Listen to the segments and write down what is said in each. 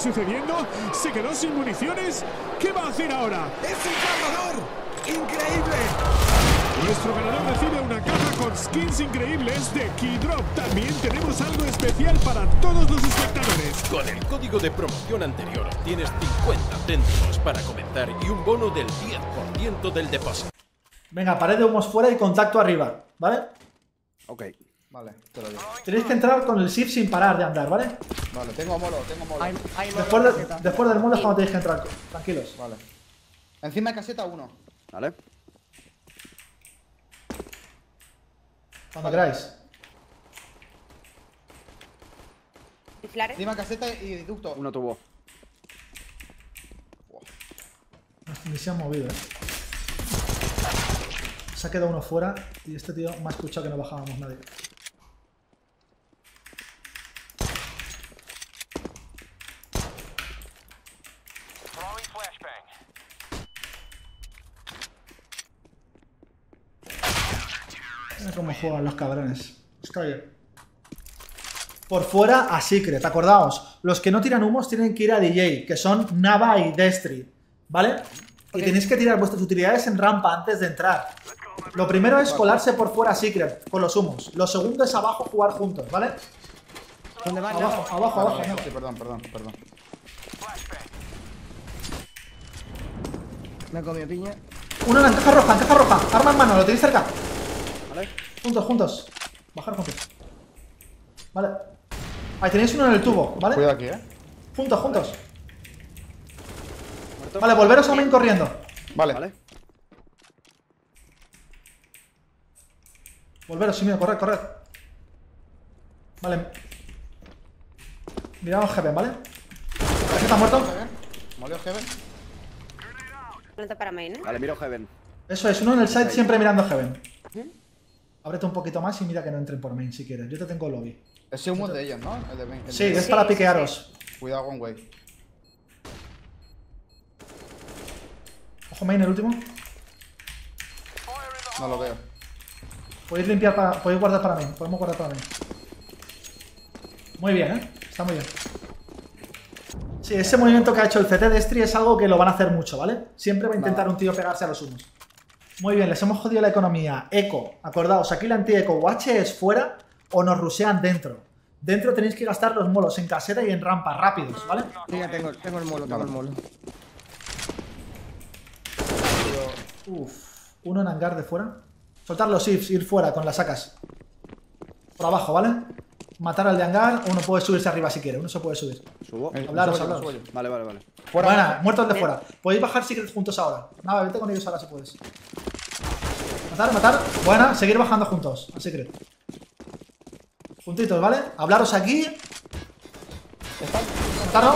sucediendo? ¿Se quedó sin municiones? ¿Qué va a hacer ahora? ¡Es un cargador! ¡Increíble! Nuestro ganador recibe una caja con skins increíbles de Keydrop. También tenemos algo especial para todos los espectadores. Con el código de promoción anterior tienes 50 céntimos para comenzar y un bono del 10% del depósito. Venga, pared de humos fuera y contacto arriba, ¿vale? Ok. Vale, te lo digo. Tenéis que entrar con el shift sin parar de andar, ¿vale? Vale, tengo molo, tengo molo. Hay, hay Después, molo de- en caseta. después del mundo es cuando tenéis que entrar. Tranquilos. Vale. Encima de caseta uno. Vale. Cuando queráis. Riflar, ¿eh? Encima de caseta y ducto. Uno tuvo. Ni se han movido, ¿eh? Se ha quedado uno fuera y este tío me ha escuchado que no bajábamos nadie. Mira cómo juegan los cabrones. Está bien. Por fuera a Secret, acordaos. Los que no tiran humos tienen que ir a DJ, que son Nava y Destry. ¿Vale? Y tenéis que tirar vuestras utilidades en rampa antes de entrar. Lo primero es colarse por fuera a Secret con los humos. Lo segundo es abajo jugar juntos, ¿vale? ¿Dónde van? Abajo, abajo, abajo. No. sí, perdón, perdón, perdón. Me he comido piña. Uno en la caja roja, en caja roja. Arma en mano, lo tenéis cerca. Vale. Juntos, juntos. Bajar juntos. Vale. Ahí tenéis uno en el tubo, ¿vale? Cuidado aquí, eh. Juntos, juntos. Muerto. Vale, volveros a main corriendo. Vale. Vale. Volveros, sí, mío, corred, corred. Vale. Miramos Heaven, ¿vale? Aquí está muerto. Heaven. Moleo Heaven. Pronto para main, ¿eh? Vale, miro Heaven. Eso es, uno en el side siempre mirando Heaven. Ábrete un poquito más y mira que no entren por main si quieres. Yo te tengo lobby. Ese humo es de ellos, ¿no? El de Ben. el Sí, de- es para Sí, sí, piquearos. Cuidado con Way. Ojo main, el último. No lo veo. Podéis limpiar para. Podéis guardar para main. Podemos guardar para main. Muy bien, ¿eh? Está muy bien. Sí, ese movimiento que ha hecho el CT de Estri es algo que lo van a hacer mucho, ¿vale? Siempre va a intentar un tío pegarse a los humos. Muy bien, les hemos jodido la economía. Eco, acordaos, aquí la anti-eco es fuera o nos rusean dentro. Dentro tenéis que gastar los molos en caseta y en rampa rápidos, ¿vale? Sí, ya tengo, tengo el molo, tengo el molo. Uf, uno en hangar de fuera. Soltar los ifs, ir fuera con las sacas. Por abajo, ¿vale? Matar al de hangar, uno puede subirse arriba si quiere, uno se puede subir. Subo. Eh, Hablaros, subo hablaros. subo. Vale, vale, vale. Fuera. Buena, muertos de fuera. Podéis bajar secrets juntos ahora. Nada, vete con ellos ahora si puedes. Matar, matar. Buena, seguir bajando juntos. A secret. Juntitos, ¿vale? Hablaros aquí. Matarlo.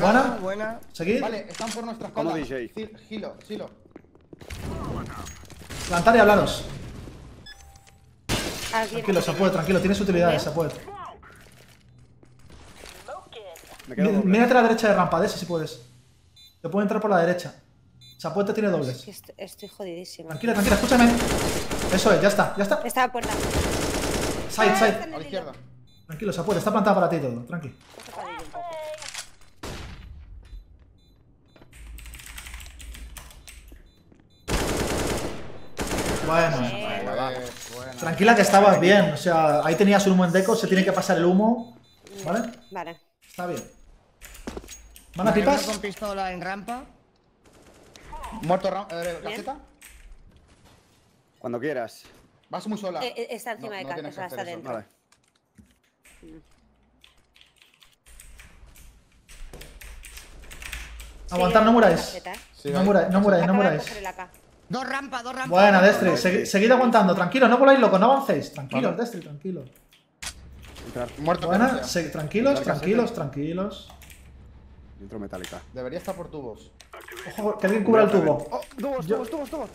Buena. Buena. Seguir. Vale, están por nuestra Como espalda. DJ. Gilo, Silo. Plantar y hablaros. Tranquilo, se puede, tranquilo. Tienes utilidades, se puede. Me quedo Mí- doble. Mírate a la derecha de rampa, de ese si puedes. Te puede entrar por la derecha. Chapuete tiene Es dobles. que est- estoy jodidísima. Tranquila, tranquila, escúchame. Eso es, ya está, ya está. Está a puerta. Side, Ah, side. A la izquierda. Tranquilo, Chapuete, está plantada para ti todo, tranqui. Está tapadillo un poco. Bueno. Eh. Tranquila que estabas bien, o sea, ahí tenías un humo en deco, se tiene que pasar el humo. ¿Vale? Vale. Está bien. ¿Van a pipas? con pistola en rampa. Muerto Ram- eh, caseta. Cuando quieras. Vas muy sola. Eh, eh, está encima No- de no ca- tienes o sea, que está eso. dentro. Vale. Aguantar, no muráis. No muráis, no muráis, no muráis. Dos rampas, dos rampas. Buena, Destri, segui- seguid aguantando, tranquilo, no voláis loco, no avancéis. Tranquilos, Vale. Destri, tranquilo. Entrar. Muerto Buena, tranquilos, tranquilos, tranquilos. Dentro metálica. Debería estar por tubos. Ojo, que alguien cubra el tubo. Oh, tubos, Yo- tubos, tubos, tubos.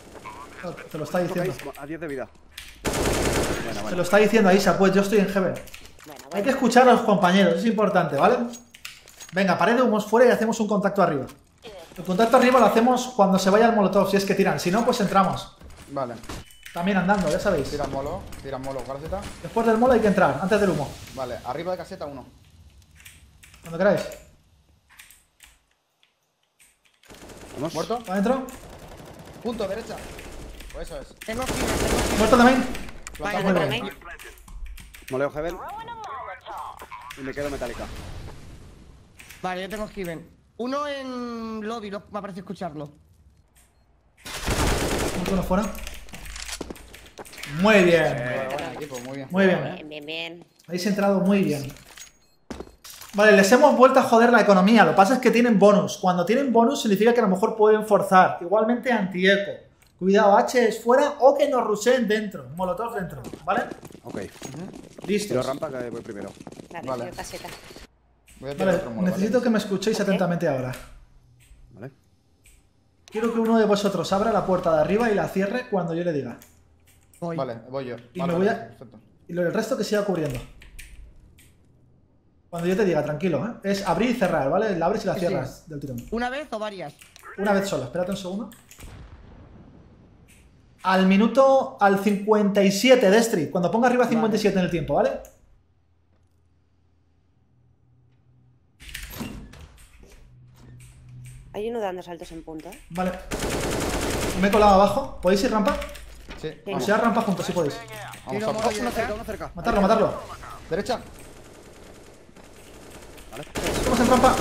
Te lo está diciendo. A 10 de vida. Bueno, Se lo está diciendo Aisha, pues yo estoy en Heaven. Bueno, Hay que escuchar a los compañeros, es importante, ¿vale? Venga, pared de humos fuera y hacemos un contacto arriba. El contacto arriba lo hacemos cuando se vaya el molotov, si es que tiran. Si no, pues entramos. Vale. También andando, ya sabéis. Tira molo. Tira molo. Caseta. Después del molo hay que entrar, antes del humo. Vale. Arriba de caseta uno. Cuando queráis. Vamos. Muerto. ¿Va adentro? Punto, derecha. Pues eso es. Tengo. Muerto también. Vale, bien. main. Moleo Heaven. Y me quedo metálica. Vale, yo tengo Kiven. Uno en lobby, lo- me parece escucharlo. Muerto uno fuera. Muy bien. Muy bien. Muy bien. Bien, bien, bien. Habéis entrado muy bien. Vale, les hemos vuelto a joder la economía. Lo que pasa es que tienen bonus. Cuando tienen bonus significa que a lo mejor pueden forzar. Igualmente anti-eco. Cuidado, H es fuera o que nos ruseen dentro. Molotov dentro. ¿Vale? Ok. Tiro Listos. rampa que voy primero. Vale, Vale. caseta. Voy a tirar Vale, otro molo, necesito ¿vale? que me escuchéis atentamente ahora. ¿Vale? Quiero que uno de vosotros abra la puerta de arriba y la cierre cuando yo le diga. Voy. Vale, voy yo. Y Vale, me voy vale, a- Perfecto. Y lo del resto que siga cubriendo. Cuando yo te diga, tranquilo, ¿eh? Es abrir y cerrar, ¿vale? La abres y la cierras sí. del tirón. ¿Una vez o varias? Una vez sola, espérate un segundo. Al minuto, al 57, Destri. Cuando ponga arriba 57 en el tiempo, ¿vale? Hay uno dando saltos en punta. ¿eh? Vale. Me he colado abajo. ¿Podéis ir rampa? Sí. O sea, rampa juntos, si podéis. Vamos Tiro a Uno cerca, detrás. uno cerca. Matarlo, matarlo. Derecha. Estamos en rampa.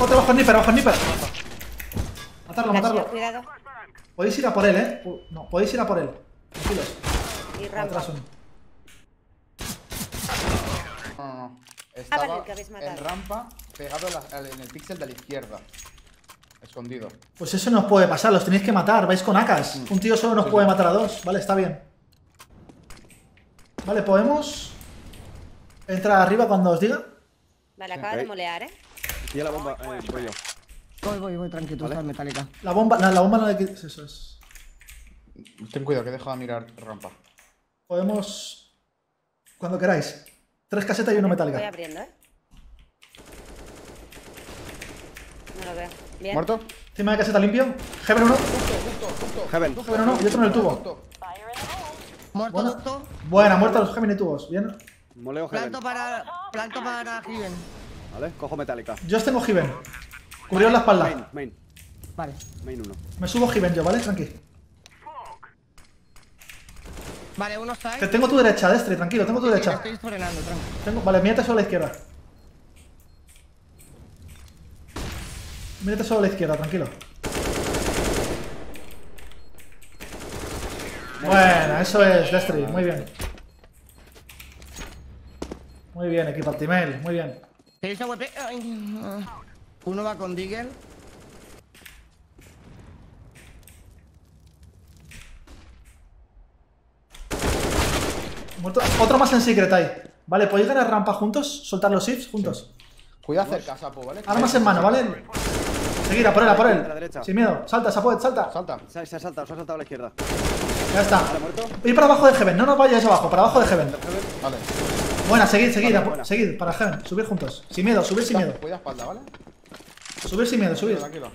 Otro bajo sniper, bajo sniper. Matarlo, matarlo. Cuidado. Podéis ir a por él, ¿eh? Pu- No, podéis ir a por él. Tranquilos. Y rampa. Atrás uno. No, no, no. vale, Estaba el que habéis matado. en rampa, pegado en, la- en el píxel de la izquierda. Escondido. Pues eso no os puede pasar, los tenéis que matar, vais con AKs. Un tío solo nos puede matar a dos, vale, está bien. Vale, podemos entrar arriba cuando os diga. Vale, acaba de molear, ¿eh? Y a la bomba, eh, voy yo. Voy, voy, voy, tranquilo, tú estás metálica. La bomba, la, la bomba no hay que. Eso es. Ten cuidado, que he dejado de mirar rampa. Podemos. Cuando queráis. Tres casetas y uno Voy metálica. abriendo, ¿eh? No lo veo. Bien. ¿Muerto? Encima de caseta limpio. Heaven uno. Heaven. Heaven uno y otro en el tubo. Muerto. Buena, muertos los y tubos. Bien. Moleo Heaven. Planto para. Planto para Kiven. ¿Vale? Cojo metálica. Yo tengo Heaven. Cubrios la Main, espalda. main. Vale. Main 1. Me subo Heaven yo, ¿vale? Tranqui. Vale, uno está Te ahí. tengo tu derecha, Destri, tranquilo, tengo tu derecha. Estoy frenando, tranquilo. Tengo, vale, mírate solo a la izquierda. Mírate solo a la izquierda, tranquilo. Bueno, eso es, Destry, muy bien. Muy bien, equipo Optimail, muy bien. ¿Tenéis AWP? Ay, ah. Uno va con Digger. Muerto- Otro más en Secret ahí. Vale, ¿podéis ganar rampa juntos? ¿Soltar los shifts juntos? Cuidado cerca, Sapo, ¿vale? Armas en mano, ¿vale? Seguir, a por él, a por él. Sin miedo. Salta, Sapoet, salta. Salta. Se, se ha saltado, se ha saltado a la izquierda. Ya está. Ir para abajo de Heaven, no nos vayáis abajo, para abajo de Heaven. Vale. Buena, seguid, seguid, Vale, a- buena. seguid, para Heaven, subir juntos. Sin miedo, subir sin miedo. Cuida espalda, ¿vale? Subir sin miedo, subir. Tranquilo.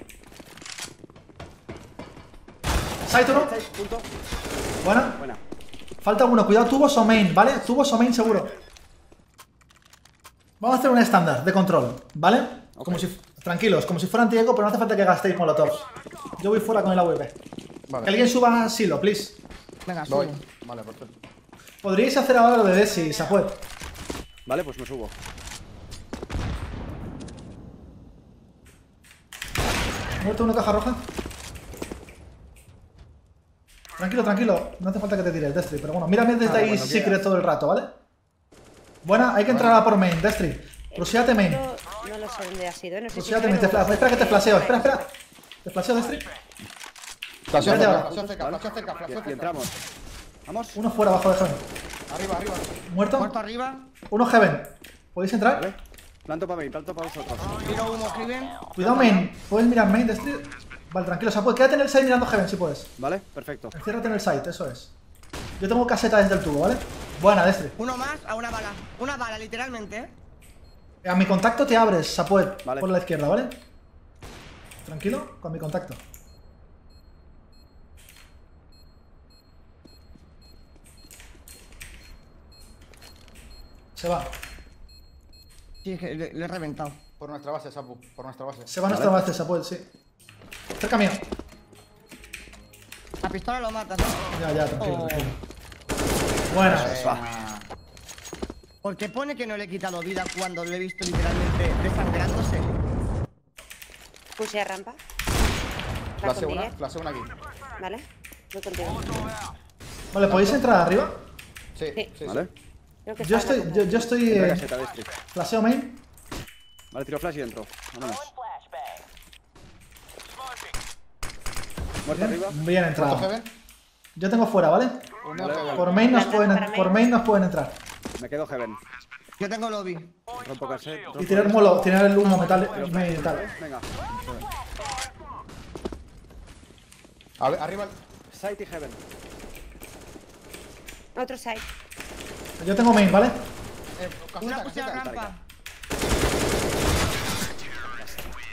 Uno. Punto. Buena. Buena. Falta uno, cuidado, tubos o main, ¿vale? Tubos o main seguro. Vamos a hacer un estándar de control, ¿vale? Como si, tranquilos, como si fuera anti pero no hace falta que gastéis molotovs. Yo voy fuera con el AWP. Que Vale. alguien suba silo, please. Venga, Voy. Vale, perfecto. Podríais hacer ahora lo de Desi, Sapuet. Vale, pues me subo. Muerto una caja roja. Tranquilo, tranquilo. No hace falta que te tire el Destry, pero bueno, mírame desde Vale, ahí secret todo el rato, ¿vale? Buena, hay que entrar a por main, Destry. Rusheate main. No, lo sé dónde ha sido, ¿eh? no sé si Rusheate main. Te Espera que te flasheo, espera, espera. ¿Te flasheo, Destry? Flasheo cerca, ahora. flasheo cerca, flasheo cerca, entramos. Vamos. Uno fuera, abajo de Heaven. Arriba, arriba. ¿Muerto? Muerto arriba. Uno Heaven. ¿Podéis entrar? Vale. Planto para main, planto para vosotros. Tiro humo, Kiven. Cuidado main. ¿Puedes mirar main, Destry? Vale, tranquilo, Sapuet. Quédate en el side mirando Heaven si puedes. Vale, perfecto. Enciérrate en el side, eso es. Yo tengo caseta desde el tubo, ¿vale? Buena, Destry. Uno más a una bala. Una bala, literalmente. A mi contacto te abres, Sapuet, Vale. por la izquierda, ¿vale? Tranquilo, con mi contacto. Se va. Sí, es que le, le he reventado. Por nuestra base, Sapu. Por nuestra base. Se va nuestra base, Sapuet, sí. Cerca mío. La pistola lo mata, ¿no? Ya, ya, tranquilo, Oh. tranquilo. Buena. Buena. ¿Por qué pone que no le he quitado vida cuando lo he visto literalmente desangrándose? Puse a rampa. Una, Miguel. flashe una aquí. Vale. Voy contigo. Vale, ¿podéis entrar arriba? Sí, Sí. sí, sí. Vale. Creo que Yo estoy, yo, yo estoy. Eh, caseta, Destri. flaseo main. Vale, tiro flash y entro. Vámonos. Muerto arriba. Bien ¿Cuánto entrado. Heaven? Yo tengo fuera, ¿vale? Por main nos pueden, por main nos pueden entrar. Me quedo heaven. Yo tengo lobby. Rompo cassette. rompo Y tirar molo, tirar el humo metal, main tal. Venga. A ver, arriba. Side y heaven. Otro side. Yo tengo main, ¿vale? Eh, Una caseta, puse a caseta. rampa.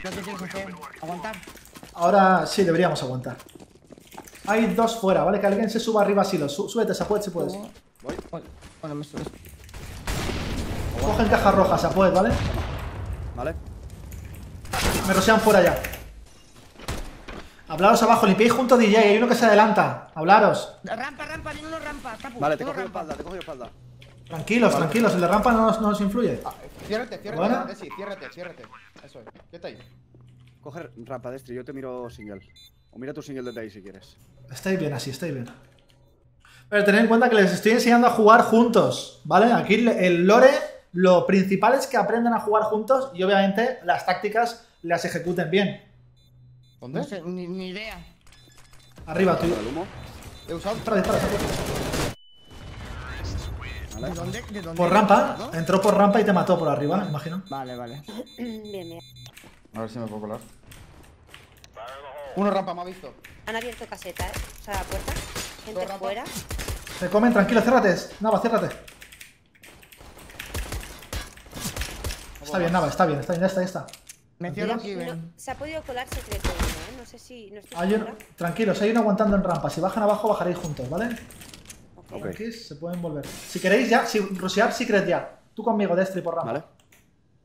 No te tienes que hacer. Aguantar. Ahora sí, deberíamos aguantar. Hay dos fuera, ¿vale? Que alguien se suba arriba así. Sú, súbete, Sapuet, si puedes. Voy. Bueno, me subes. Cogen cajas rojas, Sapuet, ¿vale? Vale. Me rosean fuera ya. Hablaros abajo, limpiéis junto DJ, hay uno que se adelanta. Hablaros. Rampa, rampa, viene uno rampa. Tapu, Vale, te cojo espalda, te cojo espalda. Tranquilos, tranquilos, el de rampa no nos, no nos influye. Ah, ciérrate, ciérrate. Buena. Desi, ciérrate, ciérrate. Eso es. ¿Qué está ahí? Coge rampa, Destri. Yo te miro single. O mira tu single desde ahí si quieres. Estáis bien así, estáis bien. Pero tened en cuenta que les estoy enseñando a jugar juntos, ¿vale? Aquí el lore, lo principal es que aprendan a jugar juntos y obviamente las tácticas las ejecuten bien. ¿Dónde? No sé, ni, ni idea. Arriba, tú. He usado. Dispara, dispara, Sapuet. ¿De Vale. dónde? ¿De dónde? Por rampa, entró por rampa y te mató por arriba, me imagino. Vale, vale. Bien, bien. A ver si me puedo colar. Uno rampa me ha visto. Han abierto caseta, ¿eh? O sea, la puerta. Gente fuera. Se comen, tranquilo, ciérrate. Nava, ciérrate. Está bien, Nava, está bien, está bien, ya está, ya está. Me cierro aquí, ven. se ha podido colar secreto uno, ¿eh? No sé si... No estoy Hay un- tranquilos, hay uno aguantando en rampa. Si bajan abajo, bajaréis juntos, ¿vale? Ok. Ok. Aquí se pueden volver. Si queréis ya, si rushear secret ya. Tú conmigo, Destri, por rampa. Vale.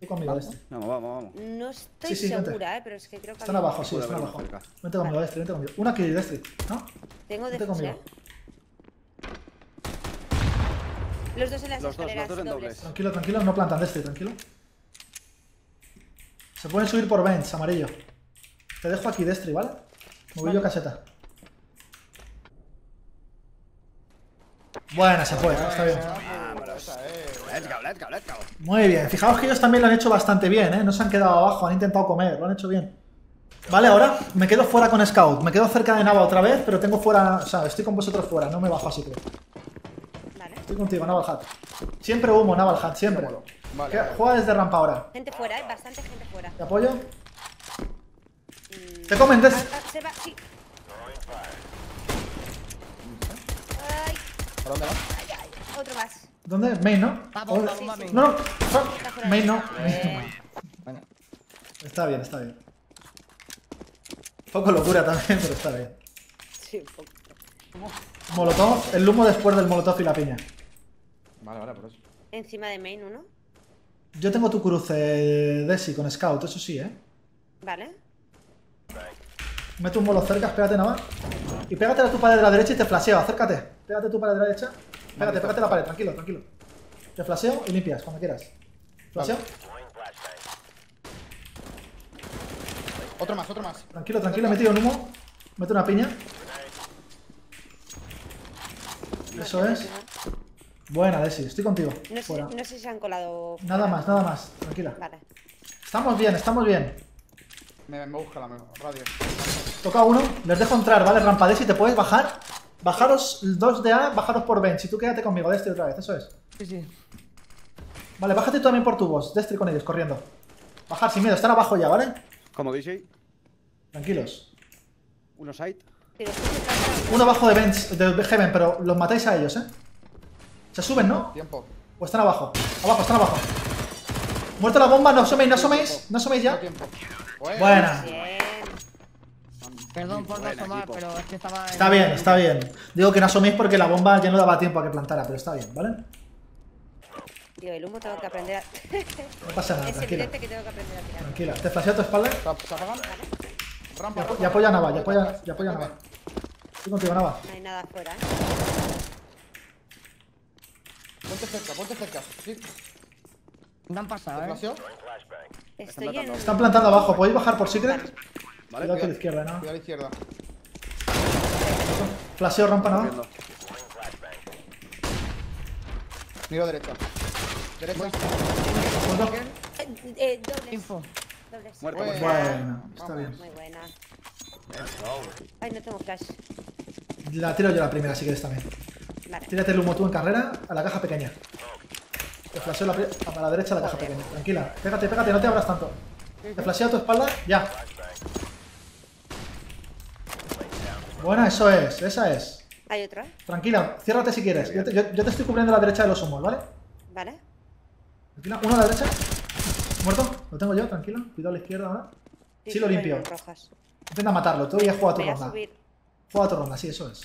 Tú conmigo, Destri. Vamos, vamos, vamos. No estoy Sí, sí, vente. segura, ¿eh? Pero es que creo que... Están abajo, sí, están abajo. cerca. Vente conmigo, Destri, vente conmigo. Uno aquí, Destri, ¿no? Tengo Vente de conmigo. Los dos en las Los dos, los escaleras dos en dobles. dobles. Tranquilo, tranquilo, no plantan Destri, tranquilo. Se pueden subir por vents, amarillo. Te dejo aquí, Destri, ¿vale? Movillo caseta. Buena, se puede, está bien. Let's go, let's go, let's go. Muy bien, fijaos que ellos también lo han hecho bastante bien, ¿eh? No se han quedado abajo, han intentado comer, lo han hecho bien. Vale, ahora me quedo fuera con Scout, me quedo cerca de Nava otra vez, pero tengo fuera, o sea, estoy con vosotros fuera, no me bajo así, creo. Vale. Estoy contigo, Naval Hat. Siempre humo, Naval Hat, siempre. Vale, ¿Qué? vale. Juega desde rampa ahora. Gente fuera, ¿eh? Bastante gente fuera. ¿Te apoyo? Mm, Te comen, Des. ah, ah, se va, sí. Ay, ¿Por dónde ay, otro más. ¿Dónde? Main, ¿no? Main. No, no. Main no. Eh, Bueno. Está bien, está bien. Poco locura también, pero está bien. sí, un poco. Molotov, el humo después del molotov y la piña. Vale, vale, por eso. Encima de main uno. Yo tengo tu cruce, Desi, con Scout, eso sí, ¿eh? Vale. Mete un molo cerca, espérate nada más. Y pégate a tu pared de la derecha y te flasheo, acércate. Pégate a tu pared de la derecha. Pégate, pégate a la pared, tranquilo, tranquilo. Te flasheo y limpias cuando quieras. Flasheo. Otro más, otro más. Tranquilo, tranquilo, he metido un humo. Mete una piña. Eso es. Buena, Desi, estoy contigo. No sé, Fuera. no sé si se han colado. Nada más, nada más, tranquila. Vale. Estamos bien, estamos bien. Me, me busca la mejor radio. Toca uno, les dejo entrar, ¿vale? Rampa Desi, ¿te puedes bajar? Bajaros dos de A, bajaros por bench. Y tú quédate conmigo, Destri otra vez, eso es. Sí, sí. Vale, bájate tú también por tubos. Destri con ellos, corriendo. Bajar sin miedo, están abajo ya, ¿vale? Como DJ, Tranquilos. uno side. De- Uno abajo de bench, de Heaven, pero los matáis a ellos, ¿eh? Se suben, ¿no? Tiempo. O están abajo. Abajo, están abajo. Muerto la bomba, no asoméis, no asoméis. No asoméis ya. Buena. Bien. Perdón por no asomar, pero es que estaba. en- Está bien, está bien. Digo que no asoméis porque la bomba ya no daba tiempo a que plantara, pero está bien, ¿vale? Tío, el humo tengo que aprender a. No pasa nada, es tranquila. evidente que tengo que aprender a tirar. Tranquila. ¿Te flasheo a tu espalda? Ya apoya a Nava, ya apoya, ya apoya a Nava. Estoy contigo, Nava. No hay nada afuera, ¿eh? Ponte cerca, ponte cerca. No han pasado, ¿te ¿eh? Estoy en... Están plantando abajo, ¿podéis bajar por secret? Vale, Cuidado a la izquierda, ¿no? Cuidado a la izquierda. Flaseo, rampa. Viendo. Miro derecha. Derecha. Eh, eh, dobles. Info. Dobles. Muerto, Bueno. Bueno, está bien. Muy buena. Ay, no tengo flash. La tiro yo la primera, si quieres también. Vale. Tírate el humo tú en carrera a la caja pequeña. Te flasheo la pri- a la derecha la caja pequeña. Tranquila. Pégate, pégate, no te abras tanto. Te flasheo a tu espalda, ya. Buena, eso es, esa es. Hay otro, ¿eh? Tranquila, ciérrate si quieres. Yo te, yo- yo te estoy cubriendo la derecha de los humos, ¿vale? Vale. Tranquila, uno a la derecha. Muerto, lo tengo yo, tranquilo. Cuidado a la izquierda ahora. Sí, lo limpio. Intenta matarlo, todavía juega tu ronda. Juega tu ronda, sí, eso es.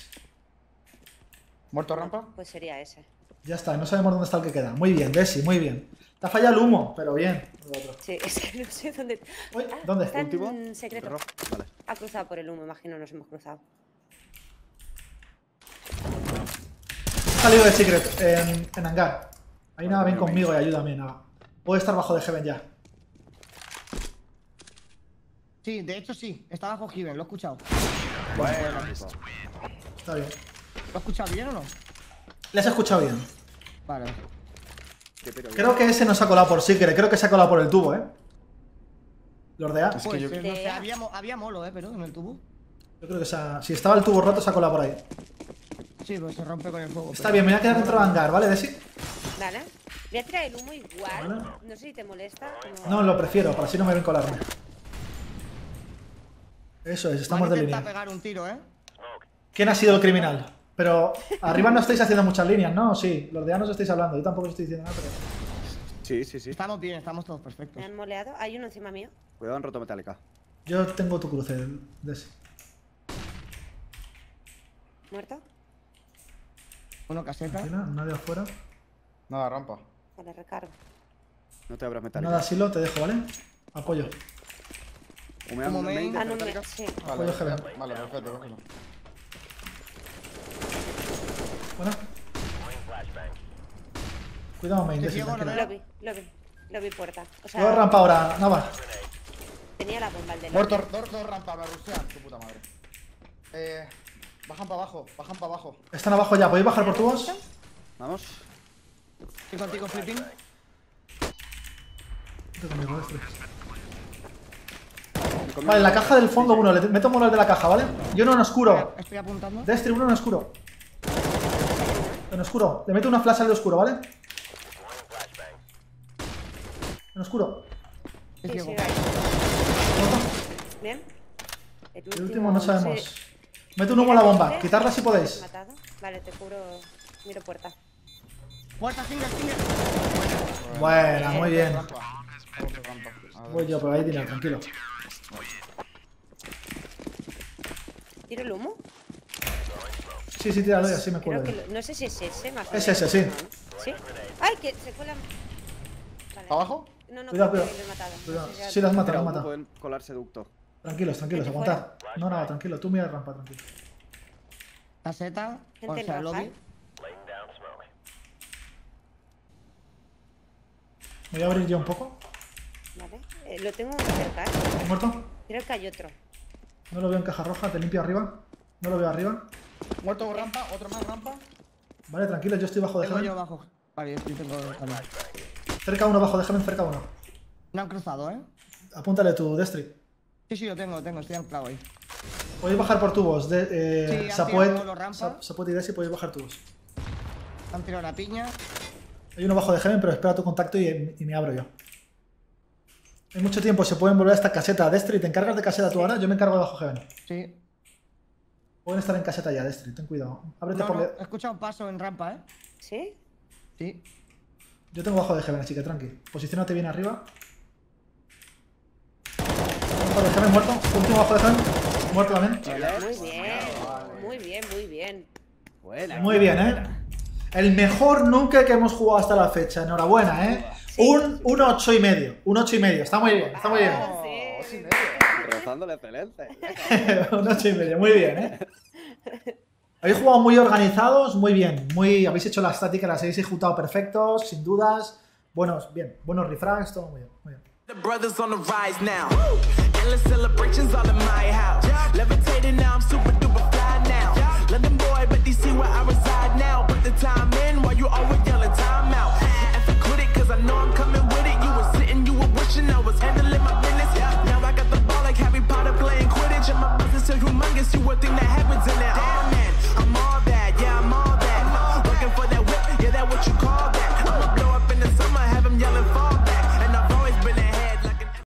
Muerto rampa. Pues sería ese. Ya está, no sabemos dónde está el que queda. Muy bien, Desi, muy bien. Te ha fallado el humo, pero bien. Sí, es que no sé dónde... Uy, Ah, ¿dónde? Está Último. en secreto. Rojo. Vale. Ha cruzado por el humo, imagino, nos hemos cruzado. Ha salido de Secret en, en hangar. Ahí nada, ven conmigo y ayúdame, nada. Puede estar bajo de Heaven ya. Sí, de hecho sí. Está bajo Given, lo he escuchado. Está bien. ¿Lo he escuchado bien o no? Les he escuchado bien. Vale. Creo que ese no se ha colado por Secret, creo que se ha colado por el tubo, ¿eh? Lordea. Es que Pues yo- eh, no sé, había, mo- había molo, ¿eh? Pero en el tubo. Yo creo que se ha- si estaba el tubo roto, se ha colado por ahí. Sí, pues se rompe con el fuego. Está bien, me voy a quedar dentro del hangar, ¿vale, Desi? Vale. Voy a tirar el humo igual. Vale. No sé si te molesta. No, lo prefiero, para así no me ven colarme. Eso es, estamos de línea. pegar un tiro, ¿eh? ¿Quién ha sido el criminal? Pero arriba no estáis haciendo muchas líneas, ¿no? Sí, los de A no os estáis hablando. Yo tampoco os estoy diciendo nada, pero... Sí, sí, sí. Estamos bien, estamos todos perfectos. Me han moleado. Hay uno encima mío. Cuidado en roto metálica. Yo tengo tu cruce, Desi. ¿Muerto? Uno caseta. Tranquila, nadie afuera. Nada, rampa. Vale, recargo. No te abras metálica. Nada, silo, te dejo, ¿vale? Apoyo. En main. main de me... metálica. Sí. Vale, Apoyo Heaven. vale, perfecto, perfecto. Buena. Cuidado, main, Te Desi, ciego, no tranquila. Lo vi, lo vi. Lo vi puerta. O sea, Yo rampa ahora, Nava. tenía la bomba al de Muerto, dos, dos rampas, me rusean, tu puta madre. Eh. Bajan para abajo, bajan para abajo. Están abajo ya, ¿podéis bajar por tubos? Vamos. Estoy contigo, flipping. Vete conmigo. Vale, en la caja del fondo uno, le meto moral de la caja, ¿vale? Y uno en oscuro. Estoy apuntando. Destri, uno en oscuro. En oscuro. Le meto una flash al de oscuro, ¿vale? En oscuro. Sí, sí. Bien. El último no sabemos. Mete un humo a la bomba. Quitarla si podéis. Matado. Vale, te juro. Miro puerta. Puerta, single, single. Buena, muy bien. Voy yo, pero ahí dinero, tranquilo. ¿Tiro el humo? Sí, sí, tíralo y así me Creo acuerdo. que lo- no sé si es ese más o Es ese, sí. ¿no? ¿Sí? ¡Ay, que se cuela! Vale. ¿Abajo? No, no, Cuidado, creo que cuidado. lo he matado. Cuidado. No sé, ya- Sí, las mata, Mira, las humo mata. pueden colar seducto. Tranquilos, tranquilos, aguantad. No, no, tranquilo, tú mira rampa, tranquilo. Caseta. O sea, lobby. Me voy a abrir yo un poco. Vale. Eh, lo tengo cerca, ¿eh? ¿Muerto? Creo que hay otro. No lo veo en caja roja, te limpio arriba. No lo veo arriba. Muerto rampa, otro más rampa. Vale, tranquilo, yo estoy bajo de Tengo yo abajo. Vale, yo tengo también. Cerca uno, bajo de Heaven, cerca uno. No han cruzado, ¿eh? Apúntale tu Destri. Sí, sí, lo tengo, lo tengo. Estoy anclado ahí. Podéis bajar por tubos. De, eh, Sí, Sapuet, Sapuet y Desi podéis bajar tubos. Han tirado la piña. Hay uno bajo de Heaven, pero espera tu contacto y, y me abro yo. Hay mucho tiempo, se pueden volver a esta caseta. Destri, ¿te encargas de caseta tú ahora? Yo me encargo de bajo Heaven. Sí. Pueden estar en caseta ya, Destri, ten cuidado. Ábrete No, por... no, le- he escuchado un paso en rampa, ¿eh? ¿Sí? Sí. Yo tengo bajo de Heaven, así que tranqui. Posicionate bien arriba. Bajo de Heaven, muerto. Último bajo de Heaven. Muerto también. Muy bien. Muy bien, muy bien. Buena. Muy bien, ¿eh? El mejor nunca que hemos jugado hasta la fecha. Enhorabuena, ¿eh? Un, un 8 y medio. Un 8 y medio. Está muy bien, está muy bien. Ah, Oh, sí. Y muy bien, ¿eh? Habéis jugado muy organizados, muy bien. Muy, habéis hecho las tácticas, las habéis ejecutado perfectos, sin dudas. Buenos, bien, buenos refrags, todo muy bien. The brothers on the rise now. Levitating now, I'm super duper now. do thing that happens in there.